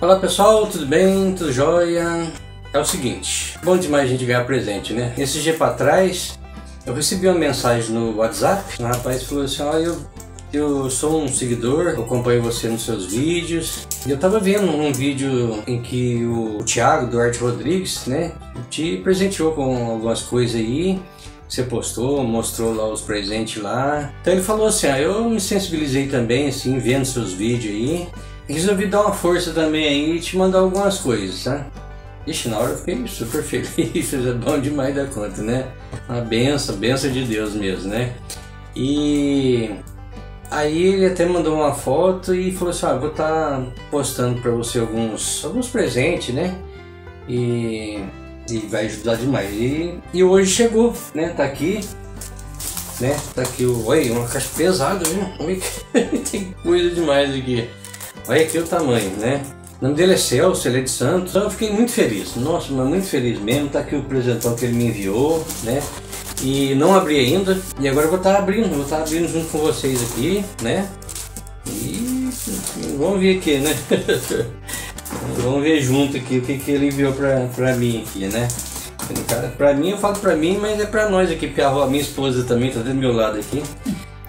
Olá pessoal, tudo bem? Tudo jóia? É o seguinte, bom demais a gente ganhar presente, né? Esse dia pra trás, eu recebi uma mensagem no WhatsApp, um rapaz falou assim, ó, eu, eu sou um seguidor, eu acompanho você nos seus vídeos, e eu tava vendo um vídeo em que o Thiago Duarte Rodrigues, né, te presenteou com algumas coisas aí, você postou, mostrou lá os presentes lá. Então ele falou assim, ó, eu me sensibilizei também, assim, vendo seus vídeos aí, resolvi dar uma força também aí e te mandar algumas coisas, tá? Ixi, na hora eu fiquei super feliz, é bom demais da conta, né? Uma benção, benção de Deus mesmo, né? E aí ele até mandou uma foto e falou assim, ah, vou estar tá postando para você alguns, alguns presentes, né? E, e vai ajudar demais. E, e hoje chegou, né? Tá aqui, né? Tá aqui o. Oi, uma caixa pesada, viu? Tem coisa demais aqui. Olha aqui o tamanho, né? O nome dele é Celso, ele é de Santos. Então eu fiquei muito feliz. Nossa, mas muito feliz mesmo. Tá aqui o presentão que ele me enviou, né? E não abri ainda. E agora eu vou estar tá abrindo, vou estar tá abrindo junto com vocês aqui, né? E vamos ver aqui, né? vamos ver junto aqui o que, que ele enviou pra, pra mim aqui, né? Pra mim, eu falo pra mim, mas é pra nós aqui, porque a minha esposa também tá do meu lado aqui.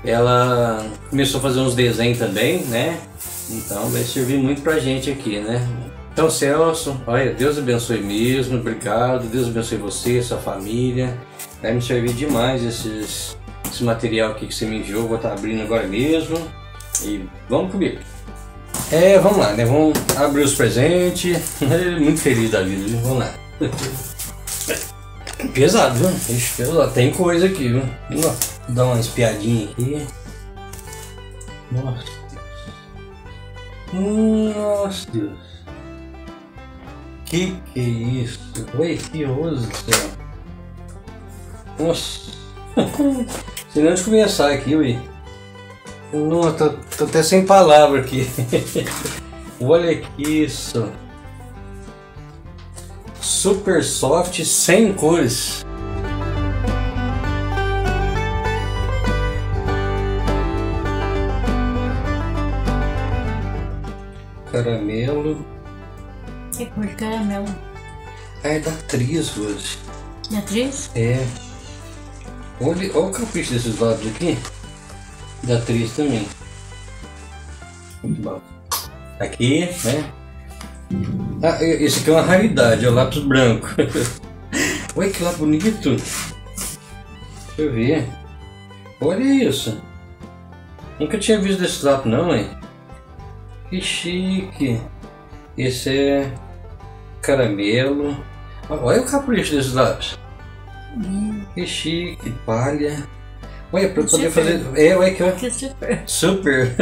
Ela começou a fazer uns desenhos também, né? Então vai servir muito pra gente aqui, né? Então, Celso, olha, Deus abençoe mesmo, obrigado. Deus abençoe você, sua família. Vai me servir demais esses, esse material aqui que você me enviou. Vou estar abrindo agora mesmo. E vamos comigo. É, vamos lá, né? Vamos abrir os presentes. muito feliz da vida, viu? Vamos lá. Pesado, viu? Ixi, pesado. Tem coisa aqui, viu? Vamos dar uma espiadinha aqui. Nossa. Nossa Deus. Que que é isso? Oi, que rosa do céu. Nossa. Se não de começar aqui, ui. Não, tô, tô até sem palavra aqui. Olha que isso. Super soft sem cores. Caramelo. Que cor de caramelo? Ah, é da atriz hoje. Da atriz? É. Olha, olha o capricho desses lados aqui. Da atriz também. Muito bom. Aqui, né? Ah, esse aqui é uma raridade, é o lápis branco. Olha que lá bonito. Deixa eu ver. Olha isso. Nunca tinha visto desse lápis não, hein? Que chique! Esse é caramelo. Olha o capricho desses lápis. Hum. Que chique, palha. Olha, para poder fazer. É, aqui, ó. Que super. Super.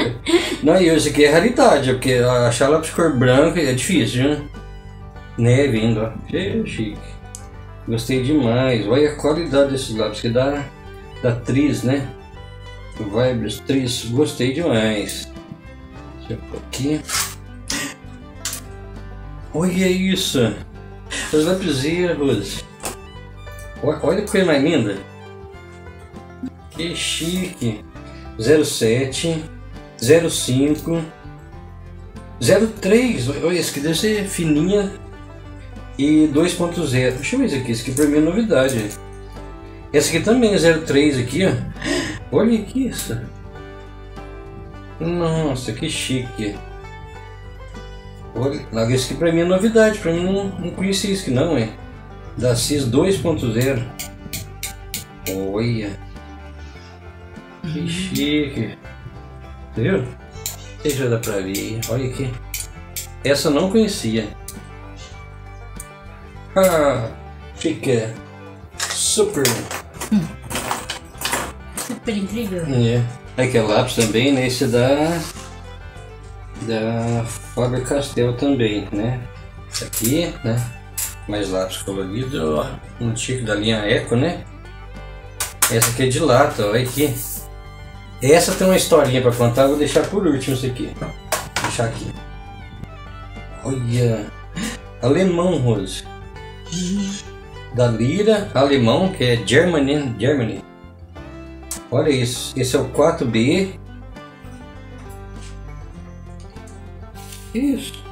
Não, e isso aqui é raridade, porque achar lápis cor branca é difícil, né? Né, vindo, ó. Que chique. Gostei demais. Olha a qualidade desses lápis que dá da Tris, né? Vibes Tris. Gostei demais. Deixa eu aqui. Olha isso! As lapiseiras. Olha que coisa mais linda. Que chique. 07, 05, 03. Olha, esse aqui deve ser fininha. E 2.0. Deixa eu ver isso aqui. Isso aqui pra mim é novidade. Essa aqui também é 03 aqui, ó. Olha aqui isso. Nossa, que chique. Olha, isso aqui pra mim é novidade, pra mim não, não conhecia isso aqui não, hein? Da CIS 2.0. Olha. Que uhum. chique. Viu? Deixa dar pra ver. Olha aqui. Essa eu não conhecia. Ah, fica super. Super incrível. É. Aqui é lápis também, né? Esse da da Faber-Castell também, né? Aqui, né? Mais lápis colorido, ó. Um chique da linha Eco, né? Essa aqui é de lata, olha aqui. Essa tem uma historinha para contar, vou deixar por último isso aqui. Vou deixar aqui. Olha, alemão, Rose. Da Lira, alemão, que é Germany, Germany. Olha isso, esse é o 4B. Isso.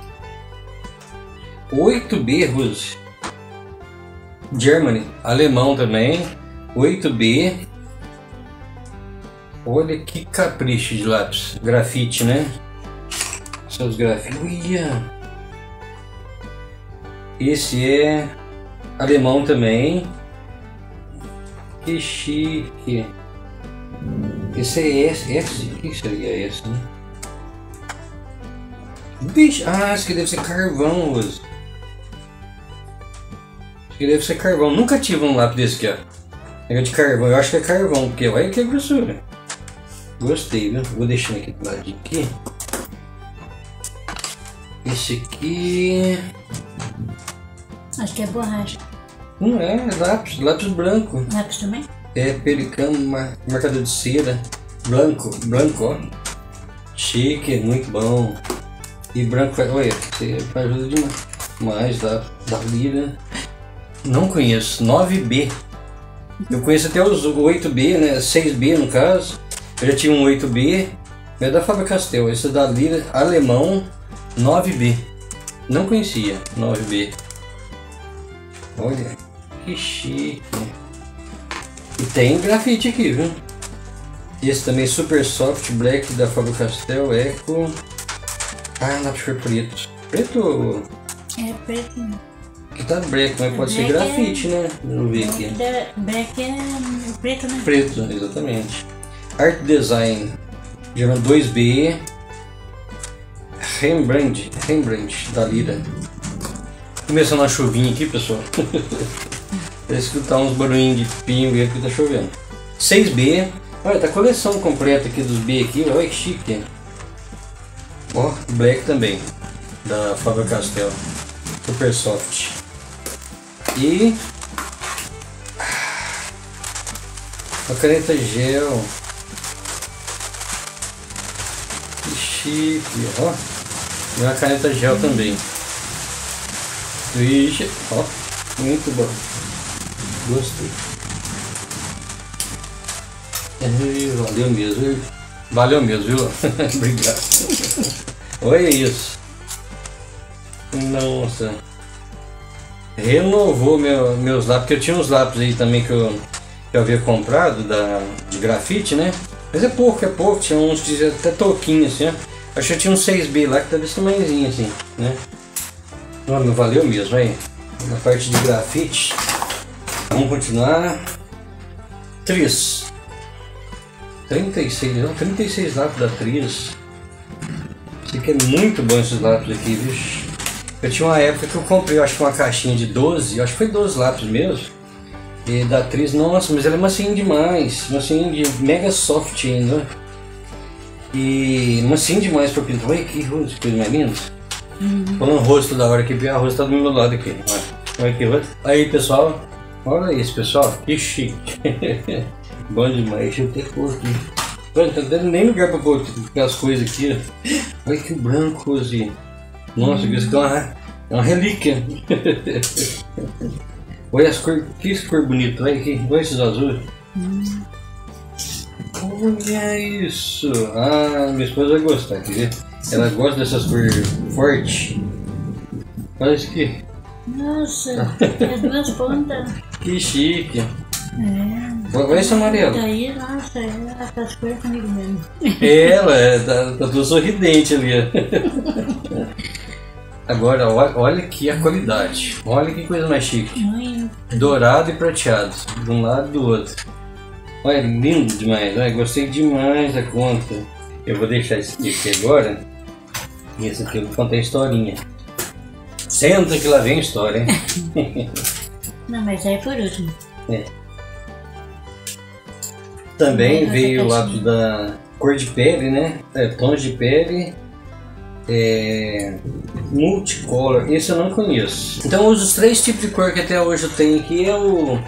8B, Rose. Germany, alemão também. 8B. Olha que capricho de lápis. Grafite, né? Seus grafites. Esse é alemão também. Que chique. Esse é S. S? O que seria esse, né? Bicho, ah, esse aqui deve ser carvão, Rose. Esse aqui deve ser carvão. Nunca tive um lápis desse aqui, ó. Negócio de carvão. Eu acho que é carvão, porque olha que grossura. Gostei, viu? Vou deixar aqui do lado aqui. Esse aqui. Acho que é borracha. Não é, é lápis, lápis branco. Lápis também? É pelicano, mar- marcador de cera. Branco, branco, ó. Chique, muito bom. E branco, faz- olha, você ajuda demais. Mais da, da lira. Não conheço, 9B. Eu conheço até os 8B, né? 6B no caso. Eu já tinha um 8B. É da Faber Castell. Esse é da Lira alemão 9B. Não conhecia 9B. Olha, que chique. E tem grafite aqui, viu? Esse também Super Soft Black da Faber Castell Eco. Ah, lápis cor preto. Preto É preto. que tá black, mas pode ser Black é- grafite, né? Não vi aqui. Black é preto, né? Preto, exatamente. Art Design, German 2B. Rembrandt, Rembrandt da Lira. Começando a chuvinha aqui, pessoal. Pra escutar uns barulhinhos de pingo aqui tá chovendo. 6B. Olha, tá a coleção completa aqui dos B aqui. Olha que chique. Ó, Black também. Da Faber Castell. Super soft. E a caneta gel. Que chique, ó. E uma caneta gel também. Vixe, ó. Muito bom. Gostei. Ai, Valeu mesmo? Valeu mesmo, viu? Obrigado. Olha isso. Nossa. Renovou meu, meus lápis, porque eu tinha uns lápis aí também que eu, que eu havia comprado da, de grafite, né? Mas é pouco, é pouco. Tinha uns diziam até toquinho assim. Acho que eu tinha um 6B lá que tá desse tamanhozinho assim, né? Não valeu mesmo, aí. Na parte de grafite. Vamos continuar. Tris. 36, não, 36 lápis da Tris. Isso aqui é muito bom esses lápis aqui, bicho. Eu tinha uma época que eu comprei, eu acho que uma caixinha de 12, eu acho que foi 12 lápis mesmo. E da Tris, nossa, mas ela é macinha demais, macinha de mega soft ainda. E macinha demais pra pintar. Olha que rosto, coisa mais linda. Falando rosto da hora aqui, a rosto tá do meu lado aqui. Olha, olha que rosto. Aí pessoal, olha isso pessoal, que chique. Bom demais, deixa eu ter pôr aqui. Não tá dando nem lugar pra pôr as coisas aqui. ó. Olha que branco, assim. Nossa, isso aqui é uma, é uma relíquia. olha as cores, que cor bonita, olha aqui, olha esses azuis. Olha isso! Ah, minha esposa vai gostar, quer ver? Ela gosta dessas cores fortes. Olha isso aqui, Nossa, as duas pontas. Que chique. É. Olha esse amarelo. Daí, nossa, ela tá super comigo mesmo. Ela é, tá, tá tudo sorridente ali. Agora, olha, olha aqui a qualidade. Olha que coisa mais chique. Dourado e prateado, de um lado e do outro. Olha, lindo demais. Olha, gostei demais da conta. Eu vou deixar esse aqui, aqui agora. E esse aqui eu vou contar a historinha. Senta que lá vem a história, hein? Não, mas aí por último. Também Essa veio o lápis da cor de pele, né? É, tons de pele. É, multicolor, esse eu não conheço. Então eu uso os três tipos de cor que até hoje eu tenho aqui é o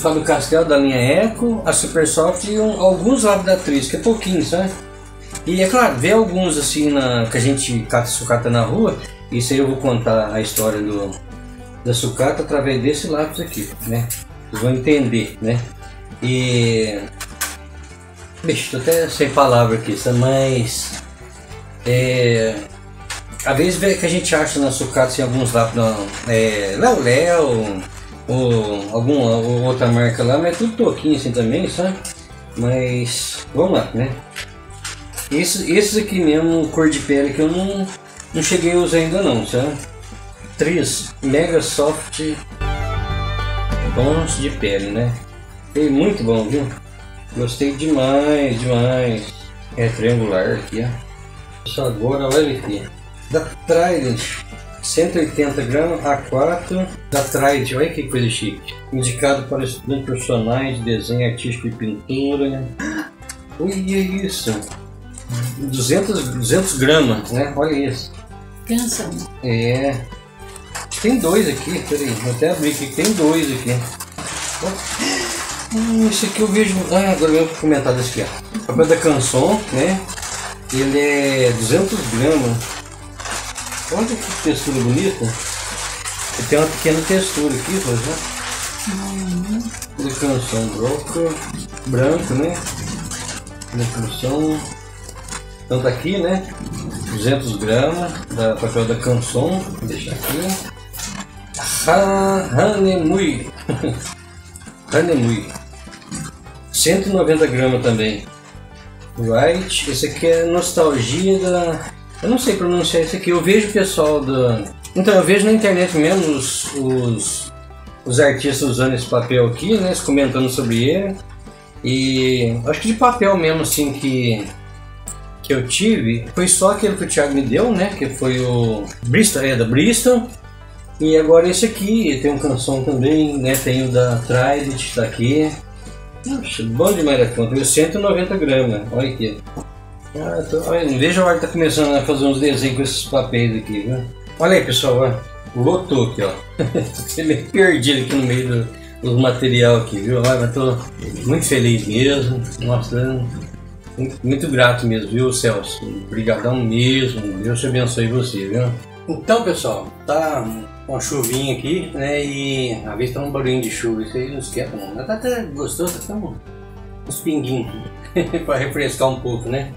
Fábio Castel da linha Eco, a Super Soft e um- alguns lápis da Tris, que é pouquinho, sabe? E é claro, ver alguns assim na, que a gente cata sucata na rua, isso aí eu vou contar a história do, da sucata através desse lápis aqui, né? Vocês vão entender, né? E. Bicho, tô até sem palavra aqui, mas. É. às vezes que a gente acha na sucata assim, alguns lá, não, é, Léo Léo, ou alguma ou outra marca lá, mas é tudo toquinho assim também, sabe? Mas vamos lá, né? Esses, esses aqui mesmo, cor de pele que eu não, não cheguei a usar ainda não, sabe? Três Mega Soft Bons de pele, né? Foi muito bom, viu? Gostei demais, demais. É triangular aqui, ó. Só agora, olha aqui. Da Trident, 180 gramas, A4 da Trident, olha que coisa chique. Indicado para estudantes profissionais de desenho artístico e pintura. Olha isso. 200, 200 gramas, né? Olha isso. Canção. É. Tem dois aqui, peraí, vou até abrir aqui, tem dois aqui. Hum, esse aqui eu vejo. Ah, agora eu vou comentar desse aqui, ó. Papel da canção, né? Ele é 200 gramas. Olha que textura bonita. Ele tem uma pequena textura aqui, por exemplo. Da canção branco, branco, né? Da canção. Então tá aqui, né? 200 gramas da papel da canção. Vou deixar aqui. Ha- Hanemui. Hanemui. 190 gramas também. Right. Esse aqui é nostalgia da. Eu não sei pronunciar esse aqui. Eu vejo o pessoal da. Então, eu vejo na internet mesmo os, os, os artistas usando esse papel aqui, né? Comentando sobre ele. E acho que de papel mesmo, assim, que, que eu tive, foi só aquele que o Thiago me deu, né? Que foi o Bristol, é da Bristol. E agora esse aqui, tem um canção também, né? Tem o da Trident, tá aqui. Puxa, bom demais da conta, 190 gramas, olha aqui. Ah, tô, olha, vejo a hora que tá começando a fazer uns desenhos com esses papéis aqui? Olha aí pessoal, ó. lotou aqui, ó. Fiquei meio perdido aqui no meio do, do material aqui, viu? Olha, mas tô muito feliz mesmo. Nossa, muito, muito grato mesmo, viu, Celso? Obrigadão mesmo. Deus te abençoe você, viu? Então, pessoal, tá uma chuvinha aqui, né? E a vez tá um barulhinho de chuva, isso aí não esquenta não. Tá até gostoso, tá um, uns pinguinhos para refrescar um pouco, né?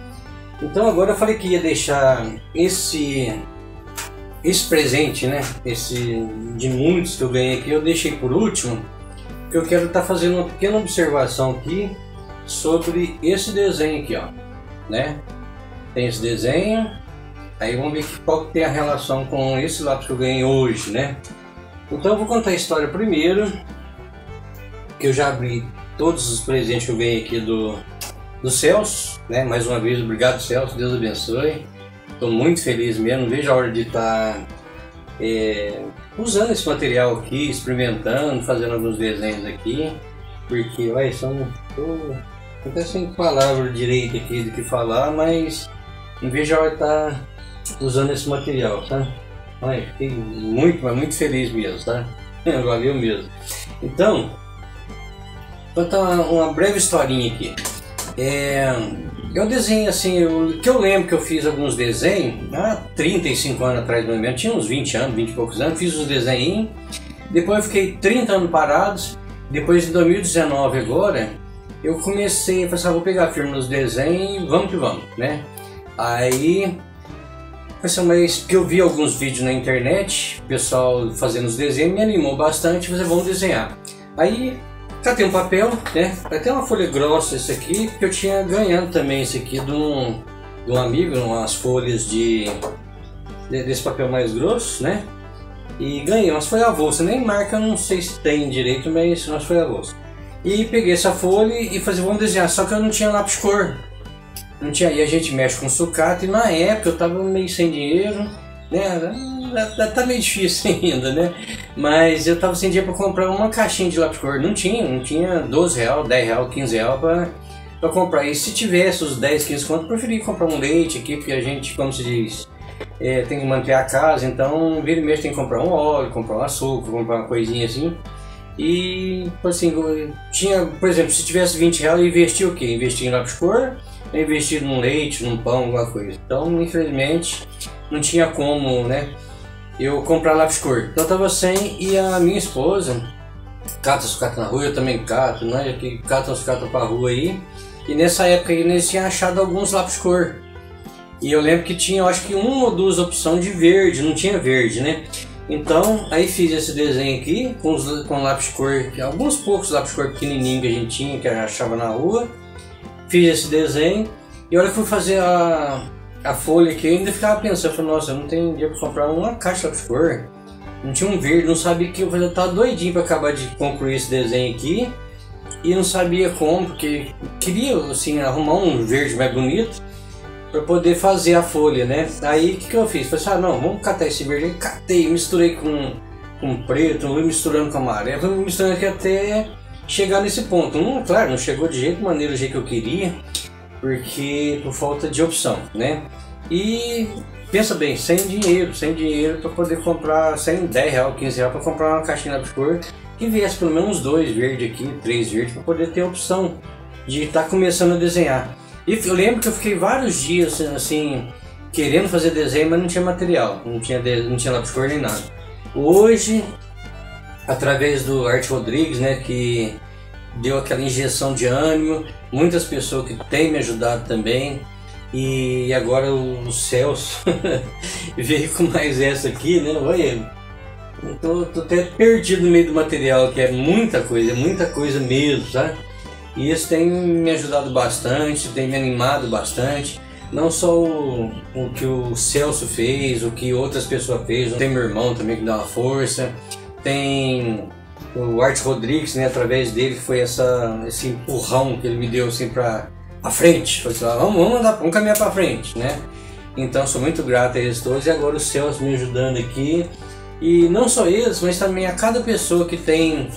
Então agora eu falei que ia deixar esse esse presente, né? Esse de muitos que eu ganhei aqui, eu deixei por último, que eu quero estar fazendo uma pequena observação aqui sobre esse desenho aqui, ó, né? Tem esse desenho, aí vamos ver qual que tem a relação com esse lápis que eu ganhei hoje, né? Então eu vou contar a história primeiro, que eu já abri todos os presentes que eu ganhei aqui do, do Celso, né? Mais uma vez, obrigado Celso, Deus abençoe. Estou muito feliz mesmo, vejo a hora de estar é, usando esse material aqui, experimentando, fazendo alguns desenhos aqui, porque vai, são. Tô, tô até sem palavra direito aqui do que falar, mas vejo a hora de estar usando esse material, tá? Olha, fiquei muito, mas muito feliz mesmo, tá? Valeu mesmo. Então, contar uma, uma breve historinha aqui. É, eu desenho assim, eu, que eu lembro que eu fiz alguns desenhos há 35 anos atrás, no momento, tinha uns 20 anos, 20 e poucos anos, fiz os desenhos. Depois eu fiquei 30 anos parados. Depois em 2019 agora, eu comecei a pensar, vou pegar firme nos desenhos vamos que vamos, né? Aí, pensei, mas que eu vi alguns vídeos na internet, pessoal fazendo os desenhos, me animou bastante, falei, vamos desenhar. Aí Catei um papel, né? Até uma folha grossa esse aqui, porque eu tinha ganhado também esse aqui de um, de um amigo, umas folhas de, de- desse papel mais grosso, né? E ganhei umas folhas avulsas, nem marca, não sei se tem direito, mas umas folhas avulsas. E peguei essa folha e falei, vamos desenhar, só que eu não tinha lápis cor. Não tinha, e a gente mexe com sucata, e na época eu tava meio sem dinheiro, né? Tá- meio difícil ainda, né? Mas eu tava sem dinheiro para comprar uma caixinha de lápis cor. Não tinha, não tinha 12 real, 10 real, 15 real para para comprar. E se tivesse os 10, 15 conto, eu preferia comprar um leite aqui, porque a gente, como se diz, é, tem que manter a casa, então vira e mexe tem que comprar um óleo, comprar um açúcar, comprar uma coisinha assim. E, tipo assim, tinha, por exemplo, se tivesse 20 reais, eu investia o quê? Investia em lápis cor, eu investia num leite, num pão, alguma coisa. Então, infelizmente, não tinha como, né? eu comprar lápis cor. Então eu tava sem e a minha esposa cata sucata na rua, eu também cato, né? Que cata sucata pra rua aí. E nessa época aí eles tinham achado alguns lápis cor. E eu lembro que tinha, acho que uma ou duas opções de verde, não tinha verde, né? Então, aí fiz esse desenho aqui com, os, com lápis cor, alguns poucos lápis cor pequenininhos que a gente tinha, que achava na rua. Fiz esse desenho e a hora que fui fazer a, a folha aqui, eu ainda ficava pensando, falei, nossa, eu não tenho dinheiro para comprar uma caixa de cor. Não tinha um verde, não sabia que eu, eu tava doidinho para acabar de concluir esse desenho aqui e não sabia como, porque queria assim arrumar um verde mais bonito para poder fazer a folha, né? Aí o que, que eu fiz? Falei assim, ah não, vamos catar esse verde. Aí catei, misturei com, com preto, fui misturando com amarelo, fui misturando aqui até chegar nesse ponto. Não, claro, não chegou de jeito maneiro, do jeito que eu queria, porque por falta de opção, né? E pensa bem, sem dinheiro, sem dinheiro para poder comprar, sem 10 reais, 15 reais para comprar uma caixinha de cor que viesse pelo menos dois verdes aqui, três verdes, para poder ter a opção de estar tá começando a desenhar. E eu lembro que eu fiquei vários dias assim, querendo fazer desenho, mas não tinha material, não tinha, não tinha lápis cor nem nada. Hoje, através do Arte Rodrigues, né, que deu aquela injeção de ânimo, muitas pessoas que têm me ajudado também. E agora o Celso veio com mais essa aqui, né? Olha, tô, tô até perdido no meio do material, que é muita coisa, é muita coisa mesmo, sabe? E isso tem me ajudado bastante, tem me animado bastante. Não só o, o que o Celso fez, o que outras pessoas fez, tem meu irmão também que dá uma força, tem o Art Rodrigues, né, através dele foi essa, esse empurrão que ele me deu assim para a frente, foi assim, vamos, vamos, andar, vamos caminhar para frente, né? Então sou muito grato a eles todos e agora o Celso me ajudando aqui e não só eles, mas também a cada pessoa que tem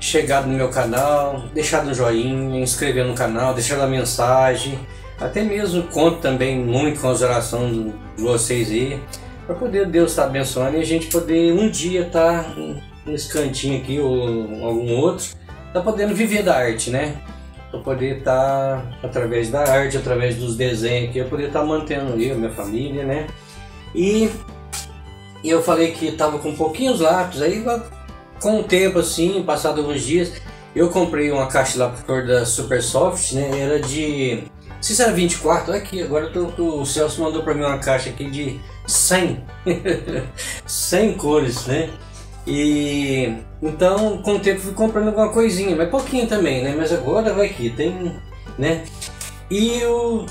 chegado no meu canal, deixado um joinha, inscrever no canal, deixado a mensagem, até mesmo conto também muito com as orações de vocês aí, para poder Deus estar tá abençoando e a gente poder um dia estar tá nesse cantinho aqui ou algum outro, tá podendo viver da arte, né? Para poder estar tá, através da arte, através dos desenhos aqui, eu poder estar tá mantendo eu, minha família, né? E eu falei que estava com pouquinhos lápis, aí com o tempo assim, passado alguns dias, eu comprei uma caixa de lápis cor da Super Soft, né? Era de. Se era 24, aqui, agora tô, o Celso mandou para mim uma caixa aqui de 100. 100 cores, né? E então com o tempo fui comprando alguma coisinha, mas pouquinho também, né? Mas agora vai aqui, tem, né? E eu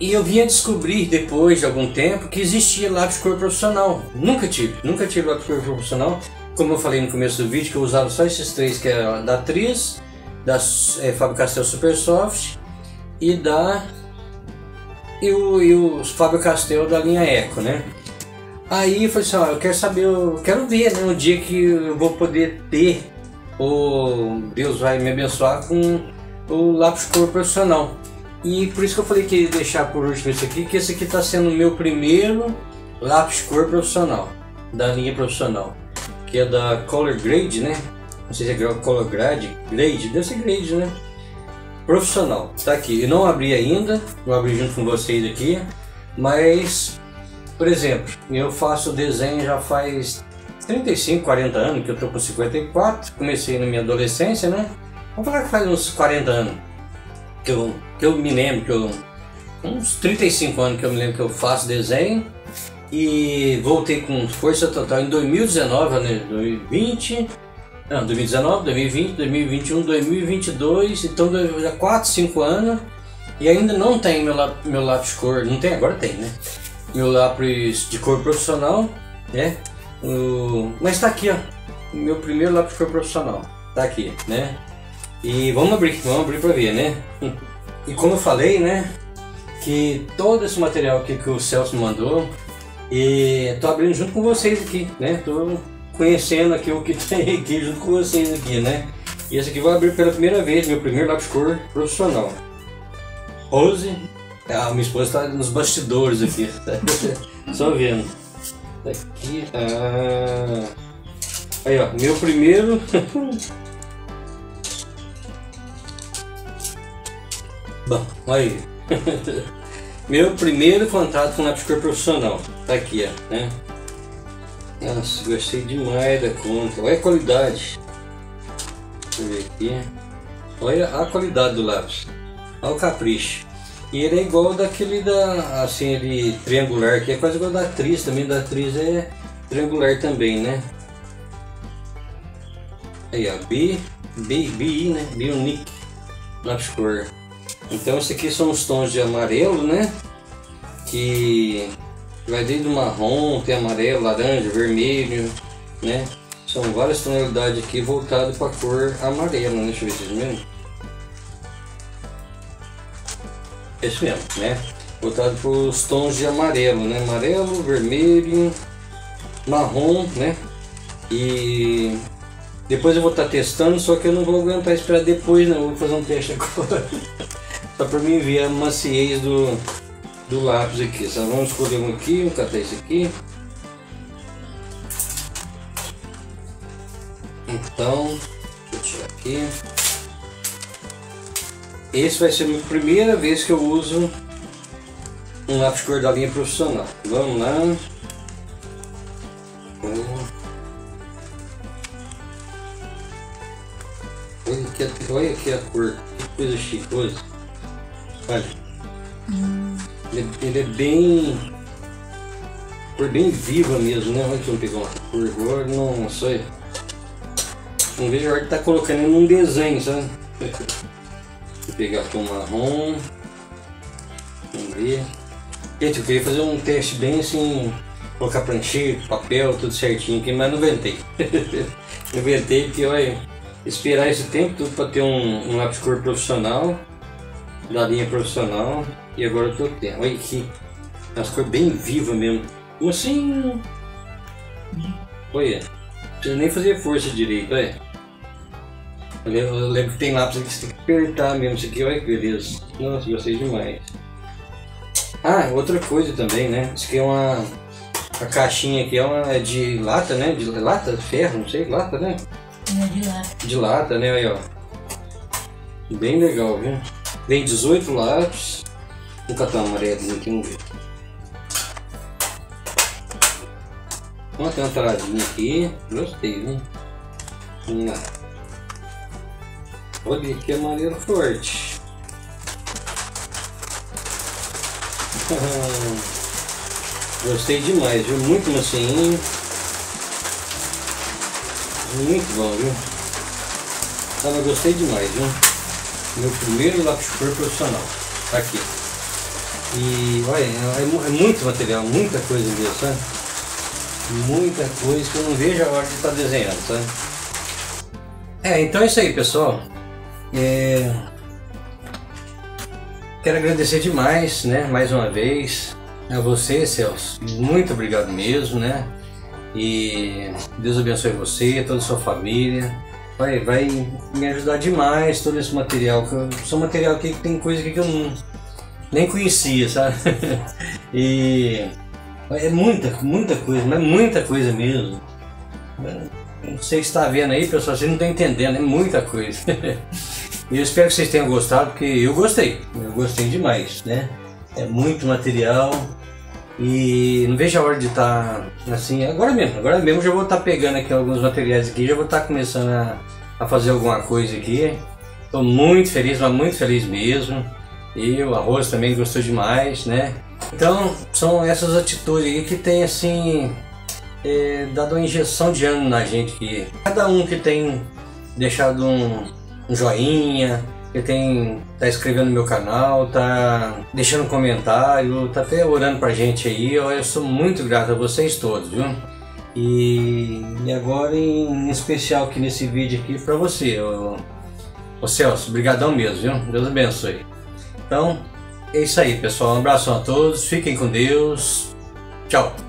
e eu vinha descobrir depois de algum tempo que existia lápis cor profissional. Nunca tive, nunca tive lápis cor profissional. Como eu falei no começo do vídeo, que eu usava só esses três, que é da Atriz, da é, Fábio Castel Supersoft e da e o, e o Fábio Castel da linha Eco, né? Aí eu falei assim, ó, eu quero saber, eu quero ver, né, o dia que eu vou poder ter, ou Deus vai me abençoar com o lápis cor profissional. E por isso que eu falei que ia deixar por último esse aqui, que esse aqui está sendo o meu primeiro lápis cor profissional, da linha profissional, que é da Color Grade, né? Não sei se é Color Grade, Grade, deve ser Grade, né? Profissional, tá aqui. Eu não abri ainda, vou abrir junto com vocês aqui, mas, por exemplo, eu faço desenho já faz 35, 40 anos, que eu tô com 54, comecei na minha adolescência, né? Vamos falar que faz uns 40 anos que eu, que eu me lembro que eu. Uns 35 anos que eu me lembro que eu faço desenho e voltei com força total em 2019, né, 2020, não, 2019, 2020, 2021, 2022, então já 4, 5 anos e ainda não tem meu, meu lápis cor, não tem, agora tem, né? Meu lápis de cor profissional, né? O, mas está aqui, ó, meu primeiro lápis de cor profissional, tá aqui, né? E vamos abrir, vamos abrir para ver, né? E como eu falei, né? Que todo esse material aqui que o Celso mandou, e tô abrindo junto com vocês aqui, né? Tô conhecendo aqui o que tem aqui junto com vocês aqui, né? E esse aqui eu vou abrir pela primeira vez, meu primeiro lápis cor profissional. Rose, ah, minha esposa está nos bastidores aqui, só vendo. Aqui, ah... aí ó, meu primeiro Bom, aí. Meu primeiro contato com lápis cor profissional. Tá aqui, ó, né? Nossa, gostei demais da conta. Olha a qualidade. Deixa eu ver aqui. Olha a qualidade do lápis. Olha o capricho. E ele é igual daquele da, assim, ele triangular, que é quase igual da atriz também, da atriz é triangular também, né? Aí, ó, B, B, BI, né? Bionic lápis cor. Então, esse aqui são os tons de amarelo, né? Que vai desde o marrom, tem amarelo, laranja, vermelho, né? São várias tonalidades aqui voltadas para a cor amarela, né? Deixa eu ver se mesmo. Esse mesmo, né? Voltado para os tons de amarelo, né? Amarelo, vermelho, marrom, né? E depois eu vou estar tá testando, só que eu não vou aguentar esperar depois, não. Vou fazer um teste agora. só para mim ver a maciez do, do lápis aqui. Só vamos escolher um aqui, vamos catar esse aqui. Então, vou tirar aqui. Esse vai ser a primeira vez que eu uso um lápis cor da linha profissional. Vamos lá. Olha aqui, olha aqui a cor, que coisa chicosa. Olha. Ele, ele, é bem. Cor bem viva mesmo, né? Que eu pegar uma cor agora. Nossa, olha. Não vejo a hora estar tá colocando ele num desenho, sabe? Pegar aqui marrom. Vamos ver. Gente, eu queria fazer um teste bem assim. Colocar prancheta, papel, tudo certinho aqui, mas não inventei. não inventei porque, olha esperar esse tempo tudo para ter um, um lápis cor profissional, da linha profissional, e agora eu tô tendo. Olha que as cor bem viva mesmo. Assim? Olha, não precisa nem fazer força direito, olha. Eu lembro que tem lápis que você tem que apertar mesmo. Isso aqui, olha que beleza. Nossa, gostei demais. Ah, outra coisa também, né? Isso aqui é uma. A caixinha aqui é uma é de lata, né? De lata, ferro, não sei, lata, né? É de lata. De lata, né? Aí, ó. Bem legal, viu? Vem 18 lápis. Vou catar uma amarelinha aqui, vamos ver. Ó, tem uma taradinha aqui. Gostei, viu? Vamos lá. Olha que amarelo forte. Gostei demais, viu? Muito macinho. Muito bom, viu? Mas gostei demais, viu? Meu primeiro lápis cor profissional. Tá aqui. E olha, é, é, muito material, muita coisa mesmo, sabe? Muita coisa que eu não vejo a hora de estar tá desenhando, sabe? É, então é isso aí, pessoal. É... Quero agradecer demais, né? Mais uma vez a você, Celso. Muito obrigado mesmo, né? E Deus abençoe você, toda a sua família. Vai, vai me ajudar demais todo esse material. São material aqui que tem coisa que eu não, nem conhecia, sabe? e é muita, muita coisa, mas muita coisa mesmo. Não sei se está vendo aí, pessoal, vocês não estão entendendo, é muita coisa. e eu espero que vocês tenham gostado, porque eu gostei, eu gostei demais, né? É muito material, e não vejo a hora de estar tá, assim, agora mesmo, agora mesmo já vou estar tá pegando aqui alguns materiais aqui, já vou estar tá começando a, a fazer alguma coisa aqui. Estou muito feliz, mas muito feliz mesmo. E o arroz também gostou demais, né? Então são essas atitudes aí que tem assim é, dado uma injeção de ânimo na gente que cada um que tem deixado um, um joinha, que tem tá escrevendo no meu canal, tá deixando comentário, tá até orando pra gente aí. Eu sou muito grato a vocês todos, viu? E, e agora em, especial aqui nesse vídeo aqui para você, o Celso, brigadão mesmo, viu? Deus abençoe. Então, é isso aí, pessoal. Um abraço a todos, fiquem com Deus. Tchau.